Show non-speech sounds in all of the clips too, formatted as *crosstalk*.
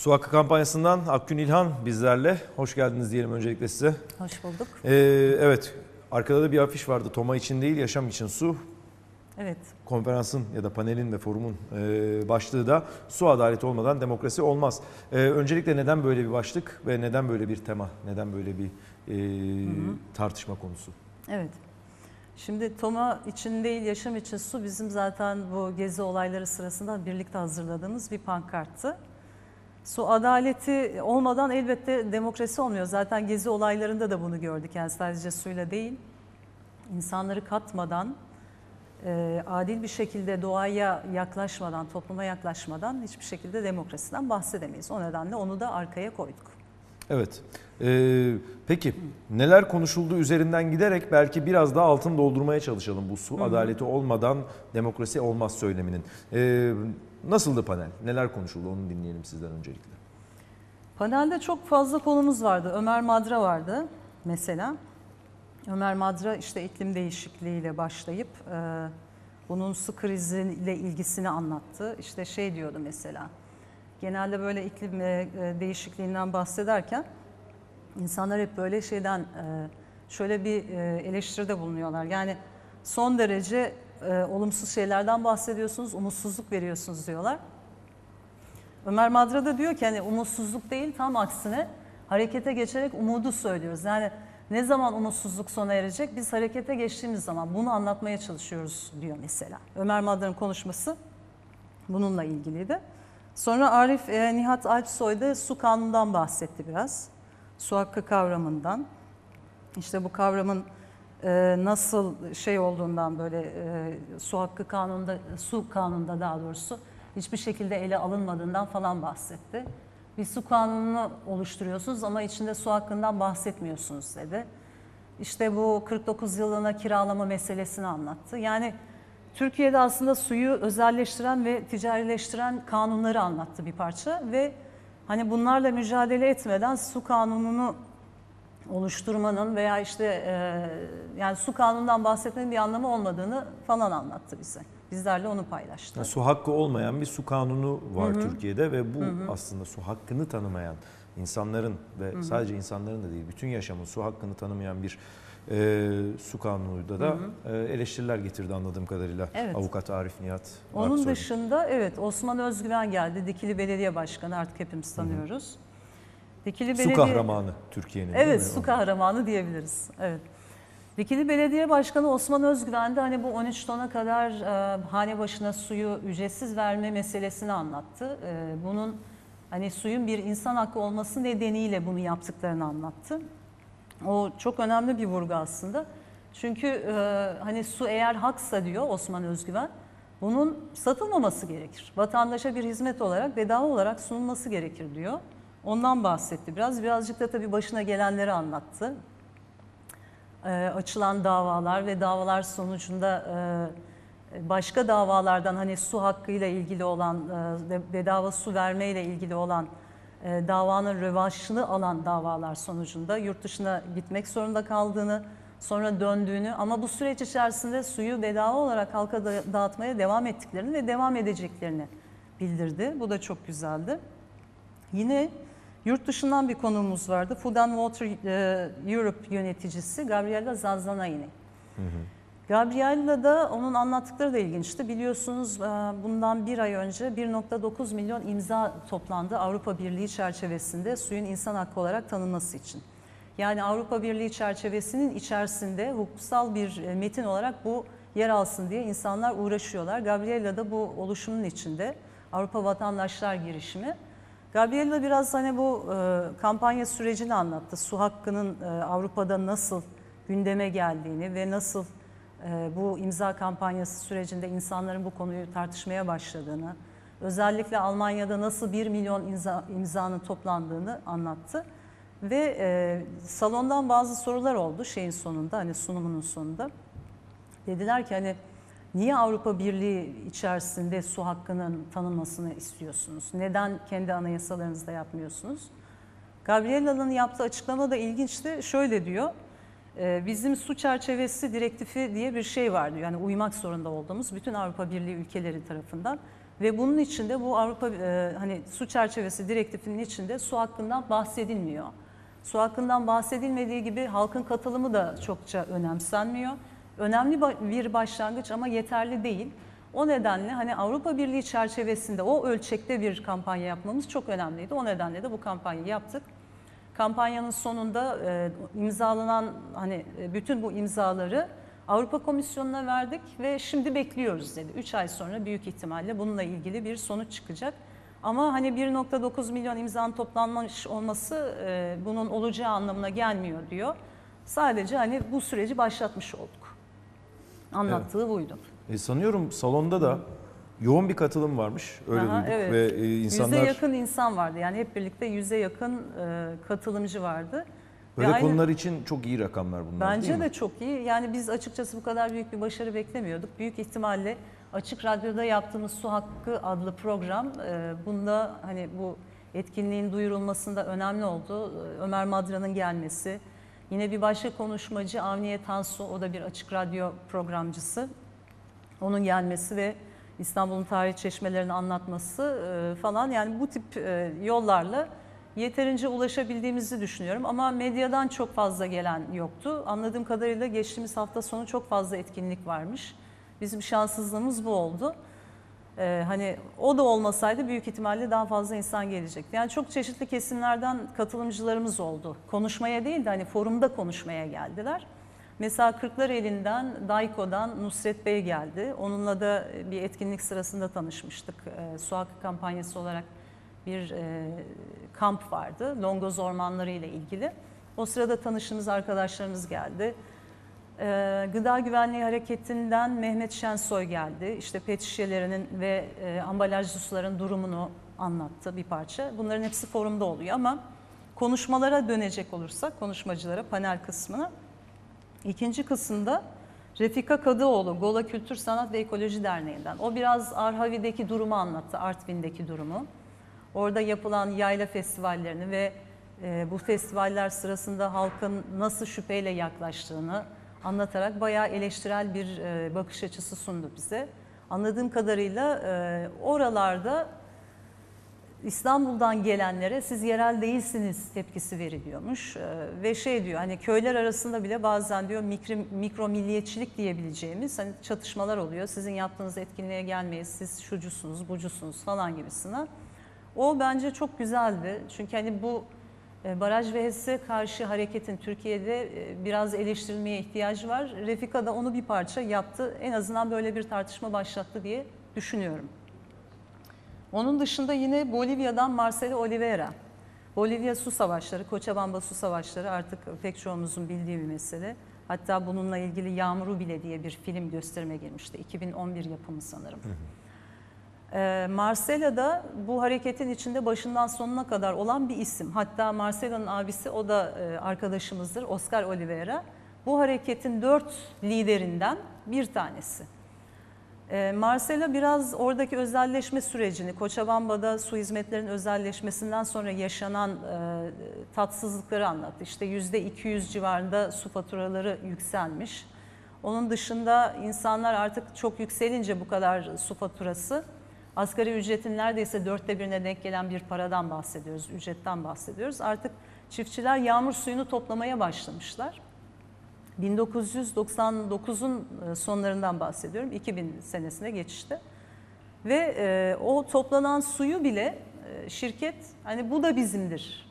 Su Hakkı kampanyasından Akgün İlhan bizlerle. Hoş geldiniz diyelim öncelikle size. Hoş bulduk. Ee, evet, arkada da bir afiş vardı. Toma için değil, yaşam için su. Evet. Konferansın ya da panelin ve forumun e, başlığı da su adaleti olmadan demokrasi olmaz. E, öncelikle neden böyle bir başlık ve neden böyle bir tema, neden böyle bir e, hı hı. tartışma konusu? Evet. Şimdi Toma için değil yaşam için su bizim zaten bu gezi olayları sırasında birlikte hazırladığımız bir pankarttı. Su adaleti olmadan elbette demokrasi olmuyor. Zaten gezi olaylarında da bunu gördük. Yani sadece suyla değil, insanları katmadan, e, adil bir şekilde doğaya yaklaşmadan, topluma yaklaşmadan hiçbir şekilde demokrasiden bahsedemeyiz. O nedenle onu da arkaya koyduk. Evet. Ee, peki neler konuşuldu üzerinden giderek belki biraz daha altın doldurmaya çalışalım bu su Hı-hı. adaleti olmadan demokrasi olmaz söyleminin. Ee, nasıldı panel? Neler konuşuldu onu dinleyelim sizden öncelikle. Panelde çok fazla konumuz vardı. Ömer Madra vardı mesela. Ömer Madra işte iklim değişikliğiyle başlayıp e, bunun su kriziyle ilgisini anlattı. İşte şey diyordu mesela. Genelde böyle iklim e, değişikliğinden bahsederken insanlar hep böyle şeyden e, şöyle bir e, eleştiride bulunuyorlar. Yani son derece e, olumsuz şeylerden bahsediyorsunuz, umutsuzluk veriyorsunuz diyorlar. Ömer Madra da diyor ki hani umutsuzluk değil tam aksine harekete geçerek umudu söylüyoruz. Yani ne zaman umutsuzluk sona erecek? Biz harekete geçtiğimiz zaman bunu anlatmaya çalışıyoruz diyor mesela. Ömer Madra'nın konuşması bununla ilgiliydi. Sonra Arif e, Nihat Alpsoy da su kanunundan bahsetti biraz. Su hakkı kavramından. İşte bu kavramın e, nasıl şey olduğundan böyle e, su hakkı kanununda, su kanununda daha doğrusu hiçbir şekilde ele alınmadığından falan bahsetti. Bir su kanununu oluşturuyorsunuz ama içinde su hakkından bahsetmiyorsunuz dedi. İşte bu 49 yılına kiralama meselesini anlattı. Yani Türkiye'de aslında suyu özelleştiren ve ticarileştiren kanunları anlattı bir parça ve hani bunlarla mücadele etmeden su kanununu oluşturmanın veya işte e, yani su kanunundan bahsetmenin bir anlamı olmadığını falan anlattı bize. Bizlerle onu paylaştı. Yani su hakkı olmayan bir su kanunu var Hı-hı. Türkiye'de ve bu Hı-hı. aslında su hakkını tanımayan insanların ve Hı-hı. sadece insanların da değil bütün yaşamın su hakkını tanımayan bir e, su kanunuyla da hı hı. E, eleştiriler getirdi anladığım kadarıyla evet. avukat Arif Nihat. Onun Aksoy. dışında evet Osman Özgüven geldi. Dikili Belediye Başkanı artık hepimiz tanıyoruz. Hı hı. Dikili Belediye... Su kahramanı Türkiye'nin Evet su kahramanı diyebiliriz. Evet. Dikili Belediye Başkanı Osman Özgüven de hani bu 13 tona kadar e, hane başına suyu ücretsiz verme meselesini anlattı. E, bunun hani suyun bir insan hakkı olması nedeniyle bunu yaptıklarını anlattı. O çok önemli bir vurgu aslında. Çünkü e, hani su eğer haksa diyor Osman Özgüven, bunun satılmaması gerekir. Vatandaşa bir hizmet olarak bedava olarak sunulması gerekir diyor. Ondan bahsetti biraz. Birazcık da tabii başına gelenleri anlattı. E, açılan davalar ve davalar sonucunda e, başka davalardan hani su hakkıyla ilgili olan, e, bedava su vermeyle ilgili olan e, davanın rövanşını alan davalar sonucunda yurt dışına gitmek zorunda kaldığını, sonra döndüğünü ama bu süreç içerisinde suyu bedava olarak halka dağıtmaya devam ettiklerini ve devam edeceklerini bildirdi. Bu da çok güzeldi. Yine yurt dışından bir konuğumuz vardı. Food and Water e, Europe yöneticisi Gabriela Zazzanaini. Hı hı. Gabriella da onun anlattıkları da ilginçti. Biliyorsunuz e, bundan bir ay önce 1.9 milyon imza toplandı Avrupa Birliği çerçevesinde suyun insan hakkı olarak tanınması için. Yani Avrupa Birliği çerçevesinin içerisinde hukuksal bir e, metin olarak bu yer alsın diye insanlar uğraşıyorlar. Gabriella da bu oluşumun içinde Avrupa Vatandaşlar Girişimi. Gabriella biraz hani bu e, kampanya sürecini anlattı. Su hakkının Avrupa'da nasıl gündeme geldiğini ve nasıl bu imza kampanyası sürecinde insanların bu konuyu tartışmaya başladığını, özellikle Almanya'da nasıl 1 milyon imza, imzanın toplandığını anlattı. Ve e, salondan bazı sorular oldu şeyin sonunda, hani sunumunun sonunda. Dediler ki hani niye Avrupa Birliği içerisinde su hakkının tanınmasını istiyorsunuz? Neden kendi anayasalarınızda yapmıyorsunuz? Gabriela'nın yaptığı açıklama da ilginçti. Şöyle diyor, ee, bizim su çerçevesi direktifi diye bir şey vardı. Yani uymak zorunda olduğumuz bütün Avrupa Birliği ülkeleri tarafından. Ve bunun içinde bu Avrupa e, hani su çerçevesi direktifinin içinde su hakkından bahsedilmiyor. Su hakkından bahsedilmediği gibi halkın katılımı da çokça önemsenmiyor. Önemli bir başlangıç ama yeterli değil. O nedenle hani Avrupa Birliği çerçevesinde o ölçekte bir kampanya yapmamız çok önemliydi. O nedenle de bu kampanyayı yaptık. Kampanyanın sonunda e, imzalanan hani e, bütün bu imzaları Avrupa Komisyonu'na verdik ve şimdi bekliyoruz dedi. 3 ay sonra büyük ihtimalle bununla ilgili bir sonuç çıkacak. Ama hani 1.9 milyon imzanın toplanmış olması e, bunun olacağı anlamına gelmiyor diyor. Sadece hani bu süreci başlatmış olduk. Anlattığı buydu. E, sanıyorum salonda da yoğun bir katılım varmış. Öyle Aha, duyduk evet. ve e, insanlar Yüze yakın insan vardı. Yani hep birlikte yüze yakın e, katılımcı vardı. Ve böyle aynı- konular için çok iyi rakamlar bunlar Bence mi? de çok iyi. Yani biz açıkçası bu kadar büyük bir başarı beklemiyorduk. Büyük ihtimalle Açık Radyo'da yaptığımız Su Hakkı adlı program e, bunda hani bu etkinliğin duyurulmasında önemli oldu. Ömer Madra'nın gelmesi. Yine bir başka konuşmacı Avniye Tansu, o da bir açık radyo programcısı. Onun gelmesi ve İstanbul'un tarih çeşmelerini anlatması e, falan yani bu tip e, yollarla yeterince ulaşabildiğimizi düşünüyorum. Ama medyadan çok fazla gelen yoktu. Anladığım kadarıyla geçtiğimiz hafta sonu çok fazla etkinlik varmış. Bizim şanssızlığımız bu oldu. Ee, hani o da olmasaydı büyük ihtimalle daha fazla insan gelecekti. Yani çok çeşitli kesimlerden katılımcılarımız oldu. Konuşmaya değil de hani forumda konuşmaya geldiler. Mesela Kırklareli'nden, Dayko'dan Nusret Bey geldi. Onunla da bir etkinlik sırasında tanışmıştık. Ee, Su Hakkı kampanyası olarak bir e, kamp vardı. Longoz ormanları ile ilgili. O sırada tanıştığımız arkadaşlarımız geldi. Ee, Gıda Güvenliği Hareketi'nden Mehmet Şensoy geldi. İşte pet şişelerinin ve e, ambalajlı suların durumunu anlattı bir parça. Bunların hepsi forumda oluyor ama konuşmalara dönecek olursak, konuşmacılara, panel kısmına. İkinci kısımda Refika Kadıoğlu, Gola Kültür Sanat ve Ekoloji Derneği'nden. O biraz Arhavi'deki durumu anlattı, Artvin'deki durumu. Orada yapılan yayla festivallerini ve e, bu festivaller sırasında halkın nasıl şüpheyle yaklaştığını anlatarak bayağı eleştirel bir e, bakış açısı sundu bize. Anladığım kadarıyla e, oralarda İstanbul'dan gelenlere siz yerel değilsiniz tepkisi veriliyormuş E, ve şey diyor hani köyler arasında bile bazen diyor mikro, mikro milliyetçilik diyebileceğimiz hani çatışmalar oluyor. Sizin yaptığınız etkinliğe gelmeyiz, siz şucusunuz, bucusunuz falan gibisinden. O bence çok güzeldi. Çünkü hani bu e, baraj ve HES'e karşı hareketin Türkiye'de e, biraz eleştirilmeye ihtiyacı var. Refika da onu bir parça yaptı. En azından böyle bir tartışma başlattı diye düşünüyorum. Onun dışında yine Bolivya'dan Marcelo Oliveira. Bolivya su savaşları, Cochabamba su savaşları artık pek çoğumuzun bildiği bir mesele. Hatta bununla ilgili Yağmuru bile diye bir film gösterime girmişti. 2011 yapımı sanırım. Ee, Marcelo da bu hareketin içinde başından sonuna kadar olan bir isim. Hatta Marcelo'nun abisi o da e, arkadaşımızdır Oscar Oliveira. Bu hareketin dört liderinden bir tanesi. Ee, Marcelo biraz oradaki özelleşme sürecini, Cochabamba'da su hizmetlerinin özelleşmesinden sonra yaşanan e, tatsızlıkları anlattı. İşte yüzde 200 civarında su faturaları yükselmiş. Onun dışında insanlar artık çok yükselince bu kadar su faturası, asgari ücretin neredeyse dörtte birine denk gelen bir paradan bahsediyoruz, ücretten bahsediyoruz. Artık çiftçiler yağmur suyunu toplamaya başlamışlar. 1999'un e, sonlarından bahsediyorum. 2000 senesine geçişte. Ve e, o toplanan suyu bile e, şirket hani bu da bizimdir.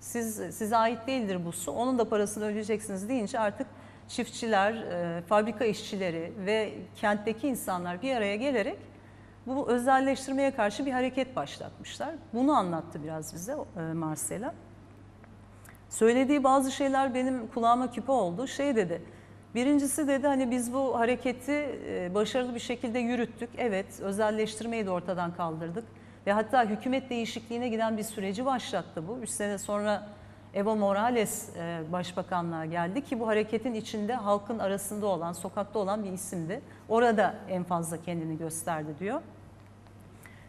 Siz size ait değildir bu su. Onun da parasını ödeyeceksiniz deyince artık çiftçiler, e, fabrika işçileri ve kentteki insanlar bir araya gelerek bu özelleştirmeye karşı bir hareket başlatmışlar. Bunu anlattı biraz bize e, Marcela. Söylediği bazı şeyler benim kulağıma küpe oldu. Şey dedi, birincisi dedi hani biz bu hareketi e, başarılı bir şekilde yürüttük. Evet, özelleştirmeyi de ortadan kaldırdık. Ve hatta hükümet değişikliğine giden bir süreci başlattı bu. Üç sene sonra Evo Morales e, başbakanlığa geldi ki bu hareketin içinde halkın arasında olan, sokakta olan bir isimdi. Orada en fazla kendini gösterdi diyor.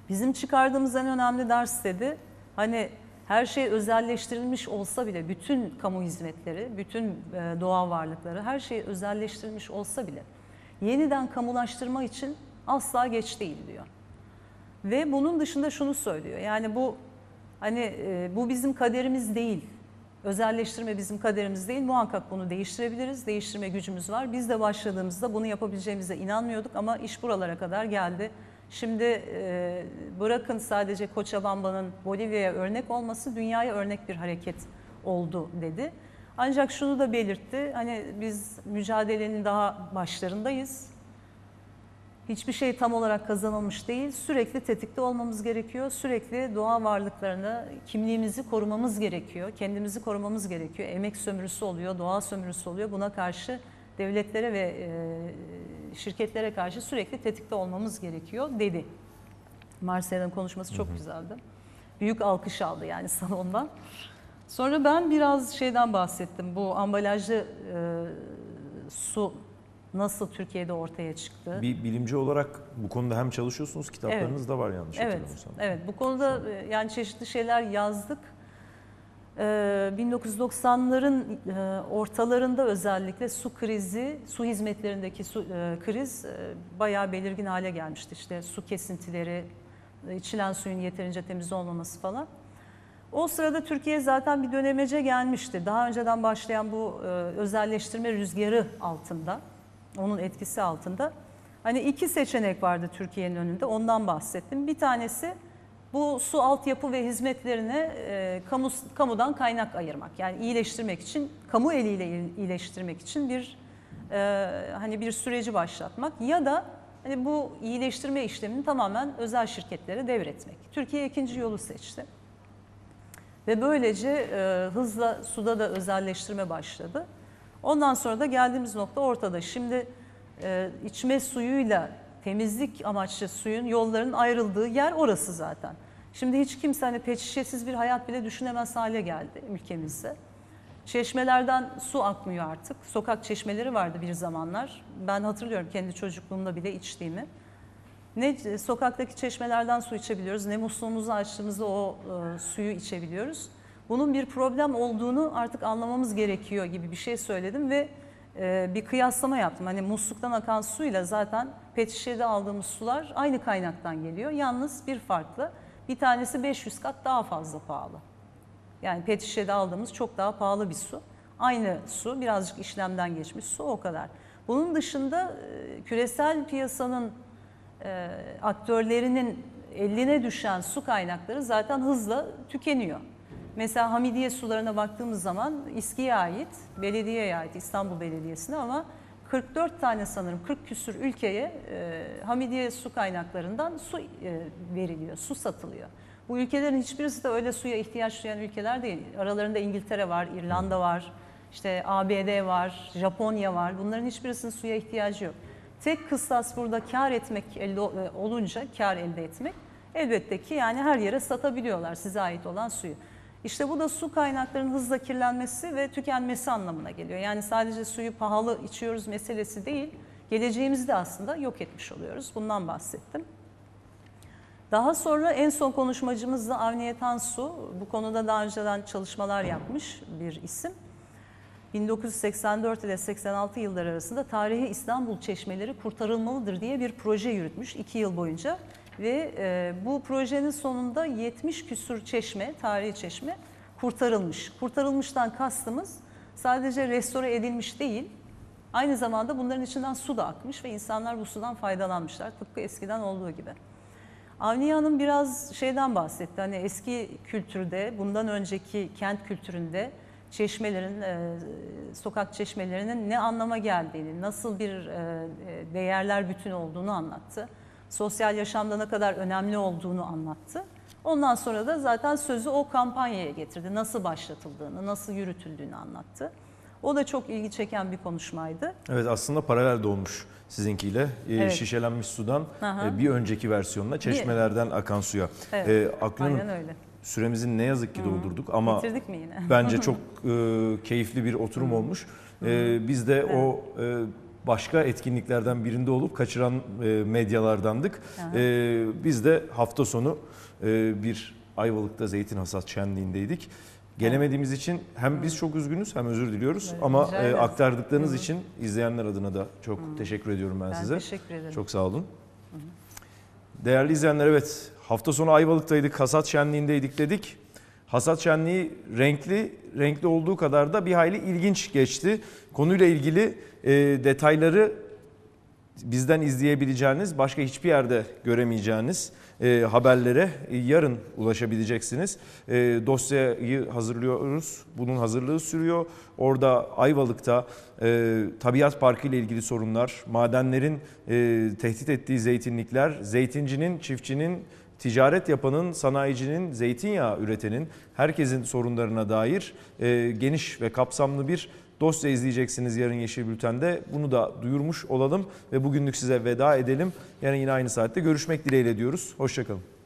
Bizim çıkardığımız en önemli ders dedi. Hani her şey özelleştirilmiş olsa bile bütün kamu hizmetleri, bütün e, doğa varlıkları her şey özelleştirilmiş olsa bile yeniden kamulaştırma için asla geç değil diyor. Ve bunun dışında şunu söylüyor. Yani bu hani e, bu bizim kaderimiz değil. Özelleştirme bizim kaderimiz değil. Muhakkak bunu değiştirebiliriz. Değiştirme gücümüz var. Biz de başladığımızda bunu yapabileceğimize inanmıyorduk ama iş buralara kadar geldi. Şimdi e, bırakın sadece Cochabamba'nın Bolivya'ya örnek olması dünyaya örnek bir hareket oldu dedi. Ancak şunu da belirtti. Hani biz mücadelenin daha başlarındayız. Hiçbir şey tam olarak kazanılmış değil. Sürekli tetikte olmamız gerekiyor. Sürekli doğa varlıklarını, kimliğimizi korumamız gerekiyor. Kendimizi korumamız gerekiyor. Emek sömürüsü oluyor, doğa sömürüsü oluyor. Buna karşı devletlere ve e, şirketlere karşı sürekli tetikte olmamız gerekiyor dedi. Marcel'in konuşması çok güzeldi. Büyük alkış aldı yani *laughs* salondan. Sonra ben biraz şeyden bahsettim. Bu ambalajlı e, su nasıl Türkiye'de ortaya çıktı? Bir bilimci olarak bu konuda hem çalışıyorsunuz, kitaplarınız da var yanlış Evet, hatırlamıyorsam. evet. Bu konuda e, yani çeşitli şeyler yazdık. Ee, 1990'ların e, ortalarında özellikle su krizi, su hizmetlerindeki su, e, kriz e, bayağı belirgin hale gelmişti. İşte su kesintileri, içilen suyun yeterince temiz olmaması falan. O sırada Türkiye zaten bir dönemece gelmişti. Daha önceden başlayan bu özelleştirme rüzgarı altında, onun etkisi altında. Hani iki seçenek vardı Türkiye'nin önünde, ondan bahsettim. Bir tanesi bu su altyapı ve hizmetlerine e, kamu, kamudan kaynak ayırmak. Yani iyileştirmek için, kamu eliyle iyileştirmek için bir e, hani bir süreci başlatmak ya da hani bu iyileştirme işlemini tamamen özel şirketlere devretmek. Türkiye ikinci yolu seçti. Ve böylece e, hızla suda da özelleştirme başladı. Ondan sonra da geldiğimiz nokta ortada. Şimdi e, içme suyuyla temizlik amaçlı suyun yolların ayrıldığı yer orası zaten. Şimdi hiç kimse hani pet bir hayat bile düşünemez hale geldi ülkemizde. Çeşmelerden su akmıyor artık. Sokak çeşmeleri vardı bir zamanlar. Ben hatırlıyorum kendi çocukluğumda bile içtiğimi. Ne sokaktaki çeşmelerden su içebiliyoruz ne musluğumuzu açtığımızda o e, suyu içebiliyoruz. Bunun bir problem olduğunu artık anlamamız gerekiyor gibi bir şey söyledim ve e, bir kıyaslama yaptım. Hani musluktan akan suyla zaten pet şişede aldığımız sular aynı kaynaktan geliyor. Yalnız bir farklı. Bir tanesi 500 kat daha fazla pahalı. Yani pet şişede aldığımız çok daha pahalı bir su. Aynı su birazcık işlemden geçmiş su o kadar. Bunun dışında e, küresel piyasanın e, aktörlerinin eline düşen su kaynakları zaten hızla tükeniyor. Mesela Hamidiye sularına baktığımız zaman İSKİ'ye ait, belediyeye ait İstanbul Belediyesi'ne ama 44 tane sanırım 40 küsür ülkeye e, Hamidiye su kaynaklarından su e, veriliyor, su satılıyor. Bu ülkelerin hiçbirisi de öyle suya ihtiyaç duyan ülkeler değil. Aralarında İngiltere var, İrlanda var, işte ABD var, Japonya var. Bunların hiçbirisinin suya ihtiyacı yok. Tek kıstas burada kar etmek elde olunca kar elde etmek elbette ki yani her yere satabiliyorlar size ait olan suyu. İşte bu da su kaynaklarının hızla kirlenmesi ve tükenmesi anlamına geliyor. Yani sadece suyu pahalı içiyoruz meselesi değil, geleceğimizi de aslında yok etmiş oluyoruz. Bundan bahsettim. Daha sonra en son konuşmacımız da Avniye Tansu. Bu konuda daha önceden çalışmalar yapmış bir isim. 1984 ile 86 yıllar arasında tarihi İstanbul çeşmeleri kurtarılmalıdır diye bir proje yürütmüş 2 yıl boyunca. Ve e, bu projenin sonunda 70 küsur çeşme, tarihi çeşme kurtarılmış. Kurtarılmıştan kastımız sadece restore edilmiş değil, aynı zamanda bunların içinden su da akmış ve insanlar bu sudan faydalanmışlar. Tıpkı eskiden olduğu gibi. Avniye Hanım biraz şeyden bahsetti. Hani eski kültürde, bundan önceki kent kültüründe çeşmelerin, e, sokak çeşmelerinin ne anlama geldiğini, nasıl bir e, değerler bütünü olduğunu anlattı. Sosyal yaşamda ne kadar önemli olduğunu anlattı. Ondan sonra da zaten sözü o kampanyaya getirdi. Nasıl başlatıldığını, nasıl yürütüldüğünü anlattı. O da çok ilgi çeken bir konuşmaydı. Evet aslında paralel doğmuş sizinkiyle. Ee, Evet. Şişelenmiş sudan Aha. e, bir önceki versiyonuna çeşmelerden akan suya. Evet, Ee, Akgün Hanım, Aynen öyle. süremizin ne yazık ki doldurduk ama Bitirdik mi yine? bence *laughs* çok e, keyifli bir oturum olmuş. E, biz de o e, başka etkinliklerden birinde olup kaçıran e, medyalardandık. E, biz de hafta sonu e, bir Ayvalık'ta zeytin hasat şenliğindeydik. Gelemediğimiz için hem biz çok üzgünüz hem özür diliyoruz Evet, ama e, aktardıklarınız için izleyenler adına da çok teşekkür ediyorum ben, Ben size. teşekkür ederim. Çok sağ olun. Değerli izleyenler evet hafta sonu Ayvalık'taydık, hasat şenliğindeydik dedik. Hasat şenliği renkli, renkli olduğu kadar da bir hayli ilginç geçti. Konuyla ilgili e, detayları bizden izleyebileceğiniz, başka hiçbir yerde göremeyeceğiniz e, haberlere e, yarın ulaşabileceksiniz. E, dosyayı hazırlıyoruz. Bunun hazırlığı sürüyor. Orada Ayvalık'ta e, tabiat parkı ile ilgili sorunlar, madenlerin e, tehdit ettiği zeytinlikler, zeytincinin, çiftçinin, ticaret yapanın, sanayicinin, zeytinyağı üretenin, herkesin sorunlarına dair e, geniş ve kapsamlı bir dosya izleyeceksiniz yarın Yeşil Bülten'de. Bunu da duyurmuş olalım ve bugünlük size veda edelim. Yarın yine aynı saatte görüşmek dileğiyle diyoruz. Hoşçakalın.